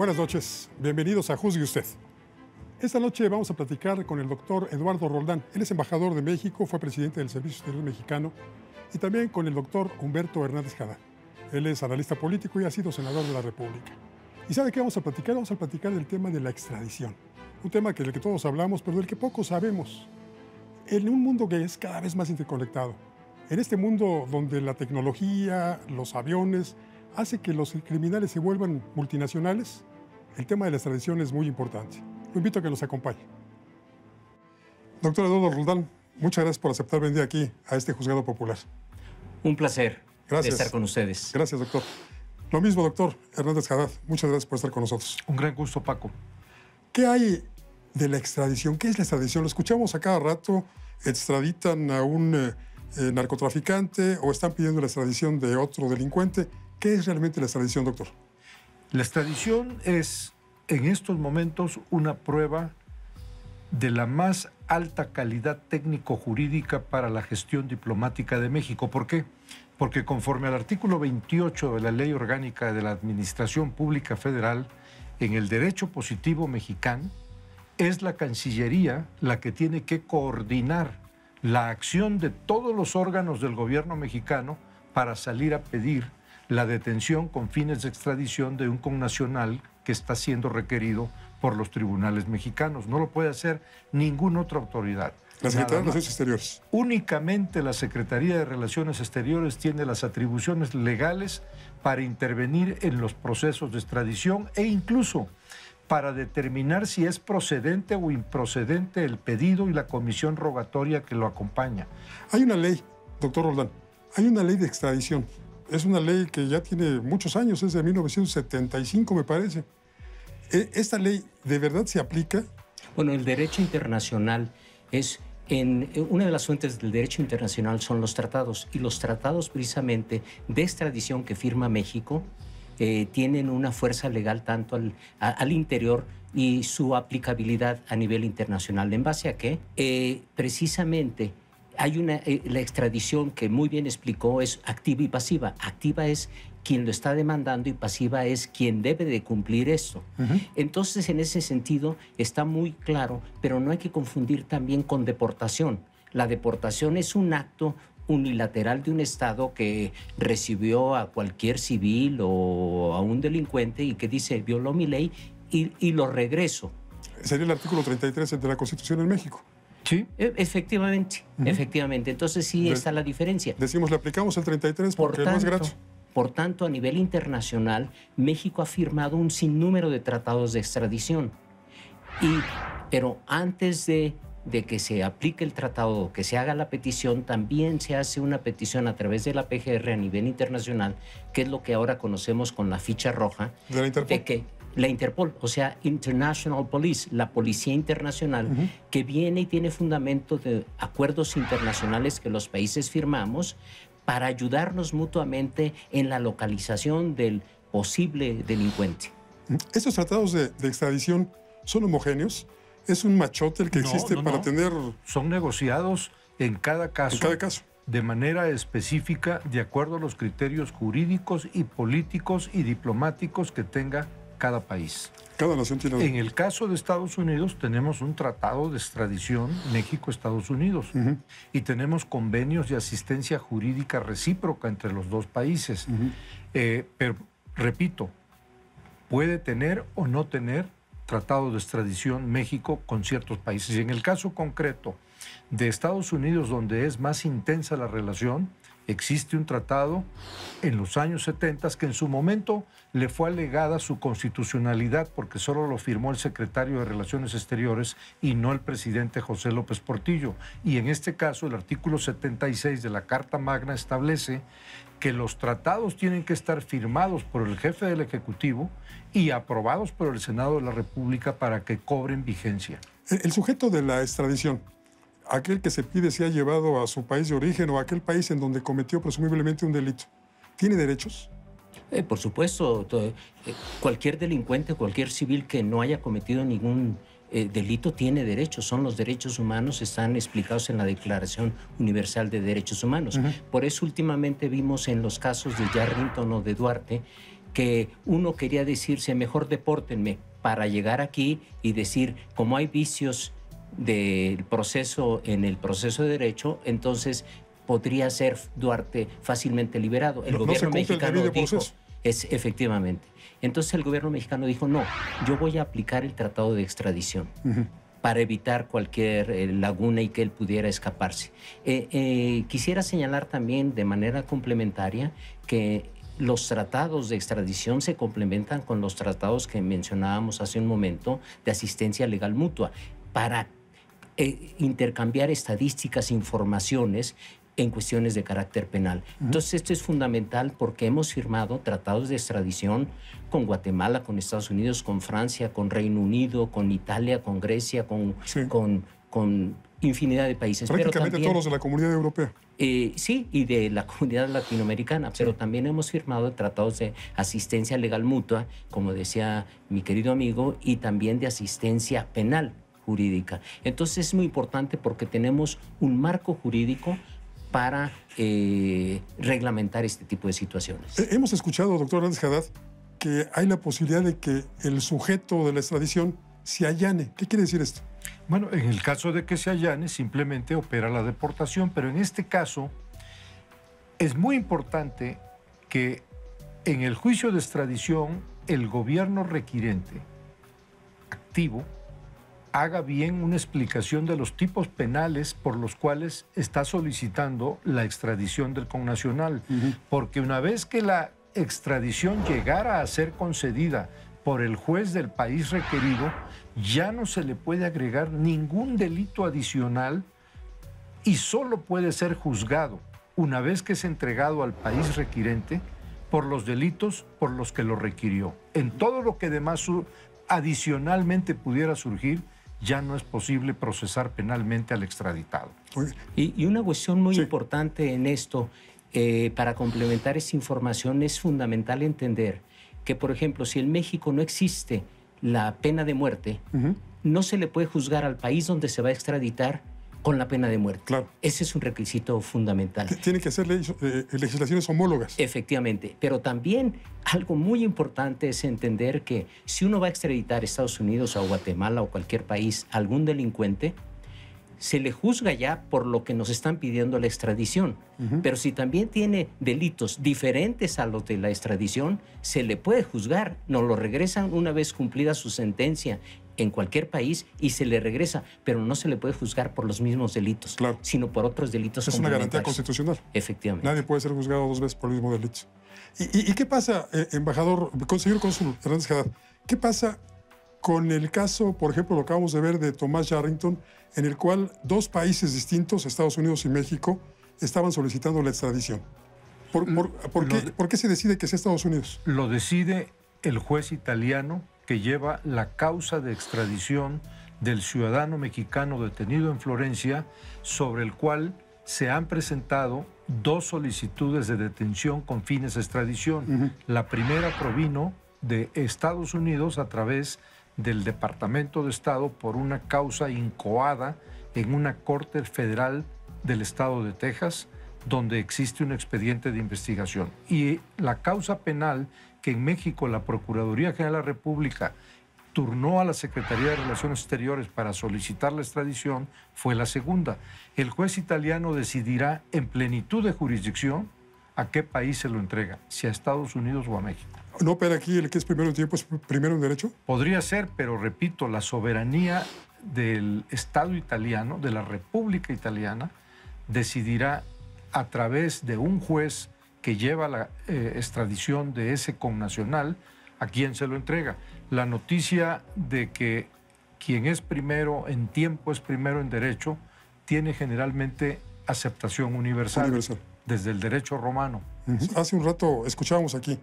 Buenas noches, bienvenidos a Juzgue Usted. Esta noche vamos a platicar con el doctor Eduardo Roldán. Él es embajador de México, fue presidente del Servicio Exterior Mexicano, y también con el doctor Humberto Hernández Jadá. Él es analista político y ha sido senador de la República. ¿Y sabe qué vamos a platicar? Vamos a platicar del tema de la extradición. Un tema que del que todos hablamos, pero del que poco sabemos. En un mundo que es cada vez más interconectado, en este mundo donde la tecnología, los aviones, hace que los criminales se vuelvan multinacionales, el tema de la extradición es muy importante. Lo invito a que nos acompañe. Doctor Eduardo Roldán, muchas gracias por aceptar venir aquí a este juzgado popular. Un placer Gracias. estar con ustedes. Gracias, doctor. Lo mismo, doctor Hernández Haddad. Muchas gracias por estar con nosotros. Un gran gusto, Paco. ¿Qué hay de la extradición? ¿Qué es la extradición? Lo escuchamos a cada rato. Extraditan a un eh, eh, narcotraficante o están pidiendo la extradición de otro delincuente. ¿Qué es realmente la extradición, doctor? La extradición es en estos momentos una prueba de la más alta calidad técnico-jurídica para la gestión diplomática de México. ¿Por qué? Porque conforme al artículo 28 de la Ley Orgánica de la Administración Pública Federal, en el derecho positivo mexicano, es la Cancillería la que tiene que coordinar la acción de todos los órganos del gobierno mexicano para salir a pedir la detención con fines de extradición de un connacional que está siendo requerido por los tribunales mexicanos. No lo puede hacer ninguna otra autoridad. La Secretaría de. Relaciones Exteriores. Únicamente la Secretaría de Relaciones Exteriores tiene las atribuciones legales para intervenir en los procesos de extradición e incluso para determinar si es procedente o improcedente el pedido y la comisión rogatoria que lo acompaña. Hay una ley, doctor Roldán, hay una ley de extradición. Es una ley que ya tiene muchos años, es de 1975, me parece. E- ¿Esta ley de verdad se aplica? Bueno, el derecho internacional es en eh, una de las fuentes del derecho internacional son los tratados y los tratados precisamente de extradición que firma México eh, tienen una fuerza legal tanto al, al interior y su aplicabilidad a nivel internacional. ¿En base a qué? Eh, precisamente hay una, eh, la extradición que muy bien explicó es activa y pasiva. Activa es quien lo está demandando y pasiva es quien debe de cumplir esto. Entonces, en ese sentido, está muy claro, pero no hay que confundir también con deportación. La deportación es un acto unilateral de un Estado que recibió a cualquier civil o a un delincuente y que dice, violó mi ley y, y lo regreso. Sería el artículo 33 de la Constitución en México. Sí, E- Efectivamente, efectivamente. Entonces sí De- está la diferencia. Decimos, le aplicamos el 33 Por porque no es tanto, gratis. por tanto, a nivel internacional, México ha firmado un sinnúmero de tratados de extradición. Y, pero antes de, de que se aplique el tratado, que se haga la petición, también se hace una petición a través de la PGR a nivel internacional, que es lo que ahora conocemos con la ficha roja, De la Interpol. de que la Interpol, o sea, International Police, la Policía Internacional, que viene y tiene fundamento de acuerdos internacionales que los países firmamos para ayudarnos mutuamente en la localización del posible delincuente. ¿Estos tratados de, de extradición son homogéneos? ¿Es un machote el que No, existe no, para no. tener son negociados en cada caso. en cada caso? de manera específica de acuerdo a los criterios jurídicos y políticos y diplomáticos que tenga cada país. Cada nación tiene... En el caso de Estados Unidos tenemos un tratado de extradición México-Estados Unidos y tenemos convenios de asistencia jurídica recíproca entre los dos países. Eh, pero, repito, puede tener o no tener tratado de extradición México con ciertos países. Y en el caso concreto de Estados Unidos, donde es más intensa la relación, existe un tratado en los años 70 que en su momento le fue alegada su constitucionalidad porque solo lo firmó el secretario de Relaciones Exteriores y no el presidente José López Portillo. Y en este caso el artículo 76 de la Carta Magna establece que los tratados tienen que estar firmados por el jefe del Ejecutivo y aprobados por el Senado de la República para que cobren vigencia. El, sujeto de la extradición, aquel que se pide si ha llevado a su país de origen o a aquel país en donde cometió presumiblemente un delito, ¿tiene derechos? Eh, por supuesto, to- eh, cualquier delincuente, cualquier civil que no haya cometido ningún eh, delito tiene derechos. Son los derechos humanos, están explicados en la Declaración Universal de Derechos Humanos. Por eso últimamente vimos en los casos de Yarrington o de Duarte que uno quería decirse, mejor depórtenme para llegar aquí y decir, como hay vicios del proceso en el proceso de derecho, entonces podría ser Duarte fácilmente liberado. El gobierno mexicano dijo, es efectivamente. Entonces el gobierno mexicano dijo, no, yo voy a aplicar el tratado de extradición. para evitar cualquier eh, laguna y que él pudiera escaparse. Eh, eh, quisiera señalar también de manera complementaria que los tratados de extradición se complementan con los tratados que mencionábamos hace un momento de asistencia legal mutua para intercambiar estadísticas, informaciones en cuestiones de carácter penal. Entonces, esto es fundamental porque hemos firmado tratados de extradición con Guatemala, con Estados Unidos, con Francia, con Reino Unido, con Italia, con Grecia, con, con, con infinidad de países. Prácticamente todos los de la comunidad europea. Eh, sí, y de la comunidad latinoamericana, pero también hemos firmado tratados de asistencia legal mutua, como decía mi querido amigo, y también de asistencia penal jurídica. Entonces es muy importante porque tenemos un marco jurídico para eh, reglamentar este tipo de situaciones. Eh, hemos escuchado, doctor Hernández Haddad, que hay la posibilidad de que el sujeto de la extradición se allane. ¿Qué quiere decir esto? Bueno, en el caso de que se allane, simplemente opera la deportación, pero en este caso es muy importante que en el juicio de extradición el gobierno requirente activo haga bien una explicación de los tipos penales por los cuales está solicitando la extradición del connacional. Porque una vez que la extradición llegara a ser concedida por el juez del país requerido, ya no se le puede agregar ningún delito adicional y solo puede ser juzgado una vez que es entregado al país requirente por los delitos por los que lo requirió. En todo lo que demás adicionalmente pudiera surgir, ya no es posible procesar penalmente al extraditado. Y, una cuestión muy importante en esto, eh, para complementar esa información, es fundamental entender que, por ejemplo, si en México no existe la pena de muerte, no se le puede juzgar al país donde se va a extraditar con la pena de muerte. Claro. Ese es un requisito fundamental. Tiene que ser eh, legislaciones homólogas. Efectivamente, pero también algo muy importante es entender que si uno va a extraditar a Estados Unidos o a Guatemala o cualquier país a algún delincuente, se le juzga ya por lo que nos están pidiendo la extradición. Pero si también tiene delitos diferentes a los de la extradición, se le puede juzgar. Nos lo regresan una vez cumplida su sentencia en cualquier país y se le regresa, pero no se le puede juzgar por los mismos delitos, sino por otros delitos. Es una garantía constitucional. Efectivamente. Nadie puede ser juzgado dos veces por el mismo delito. ¿Y, qué pasa, eh, embajador, señor cónsul Hernández Haddad? ¿Qué pasa con el caso, por ejemplo, lo acabamos de ver de Tomás Yarrington, en el cual dos países distintos, Estados Unidos y México, estaban solicitando la extradición? ¿Por, qué, ¿Por, qué, se decide que sea Estados Unidos? Lo decide el juez italiano que lleva la causa de extradición del ciudadano mexicano detenido en Florencia, sobre el cual se han presentado dos solicitudes de detención con fines de extradición. La primera provino de Estados Unidos a través del Departamento de Estado por una causa incoada en una corte federal del estado de Texas, donde existe un expediente de investigación. Y la causa penal que en México la Procuraduría General de la República turnó a la Secretaría de Relaciones Exteriores para solicitar la extradición fue la segunda. El juez italiano decidirá en plenitud de jurisdicción a qué país se lo entrega, si a Estados Unidos o a México. ¿No opera aquí el que es primero en tiempo es primero en derecho? Podría ser, pero repito, la soberanía del Estado italiano, de la República Italiana, decidirá a través de un juez que lleva la eh, extradición de ese connacional, ¿a quién se lo entrega? La noticia de que quien es primero en tiempo es primero en derecho tiene generalmente aceptación universal, desde el derecho romano. Hace un rato escuchábamos aquí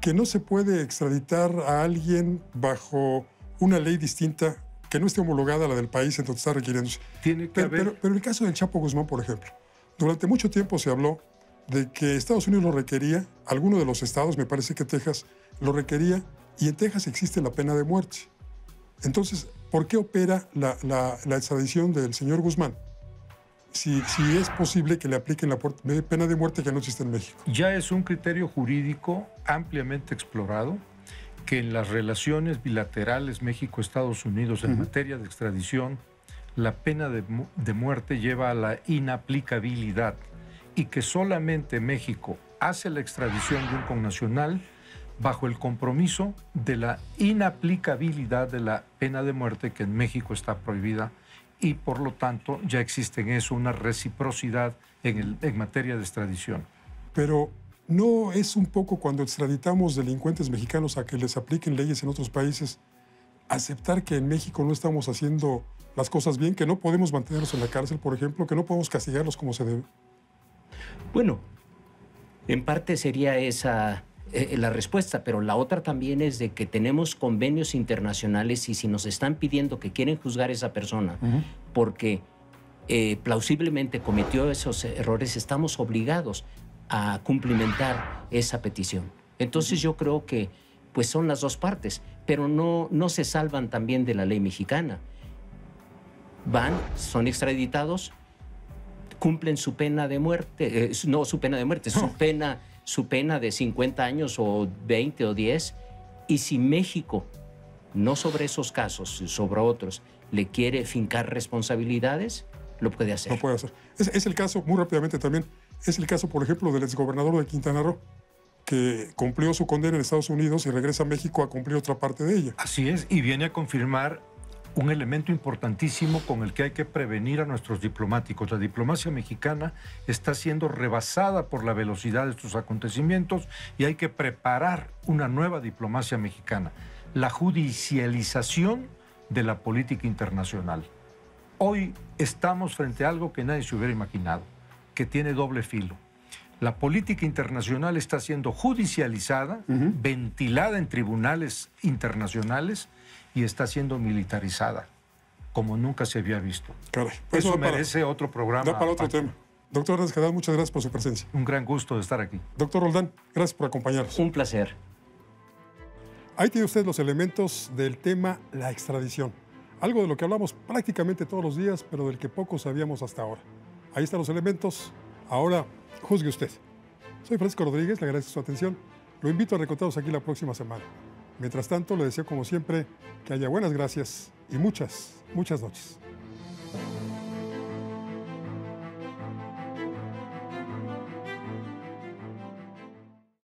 que no se puede extraditar a alguien bajo una ley distinta que no esté homologada a la del país en donde está requiriéndose. Tiene que pero, pero, el caso del Chapo Guzmán, por ejemplo, durante mucho tiempo se habló de que Estados Unidos lo requería, alguno de los estados, me parece que Texas, lo requería, y en Texas existe la pena de muerte. Entonces, ¿por qué opera la, extradición del señor Guzmán si, si es posible que le apliquen la pena de muerte que no existe en México. Ya es un criterio jurídico ampliamente explorado que en las relaciones bilaterales México-Estados Unidos en materia de extradición, la pena de, muerte lleva a la inaplicabilidad y que solamente México hace la extradición de un connacional bajo el compromiso de la inaplicabilidad de la pena de muerte que en México está prohibida y por lo tanto ya existe en eso una reciprocidad en, en materia de extradición. Pero ¿no es un poco cuando extraditamos delincuentes mexicanos a que les apliquen leyes en otros países, aceptar que en México no estamos haciendo las cosas bien, que no podemos mantenerlos en la cárcel, por ejemplo, que no podemos castigarlos como se debe? Bueno, en parte sería esa eh, la respuesta, pero la otra también es de que tenemos convenios internacionales y si nos están pidiendo que quieren juzgar a esa persona porque eh, plausiblemente cometió esos errores, estamos obligados a cumplimentar esa petición. Entonces yo creo que pues son las dos partes, pero no, no se salvan también de la ley mexicana. Van, son extraditados, cumplen su pena de muerte, eh, no su pena de muerte, su pena su pena de 50 años o 20 o 10. Y si México, no sobre esos casos, sobre otros, le quiere fincar responsabilidades, lo puede hacer. Lo puede hacer. Es, el caso, muy rápidamente también, es el caso, por ejemplo, del exgobernador de Quintana Roo, que cumplió su condena en Estados Unidos y regresa a México a cumplir otra parte de ella. Así es, y viene a confirmar un elemento importantísimo con el que hay que prevenir a nuestros diplomáticos. La diplomacia mexicana está siendo rebasada por la velocidad de estos acontecimientos y hay que preparar una nueva diplomacia mexicana. La judicialización de la política internacional. Hoy estamos frente a algo que nadie se hubiera imaginado, que tiene doble filo. La política internacional está siendo judicializada, ventilada en tribunales internacionales, y está siendo militarizada como nunca se había visto. Eso merece otro programa. Da para otro tema. Doctor Rescadal, muchas gracias por su presencia. Un gran gusto de estar aquí. Doctor Roldán, gracias por acompañarnos. Un placer. Ahí tiene usted los elementos del tema la extradición. Algo de lo que hablamos prácticamente todos los días, pero del que poco sabíamos hasta ahora. Ahí están los elementos. Ahora, juzgue usted. Soy Francisco Rodríguez, le agradezco su atención. Lo invito a recortaros aquí la próxima semana. Mientras tanto, le deseo como siempre que haya buenas gracias y muchas, muchas noches.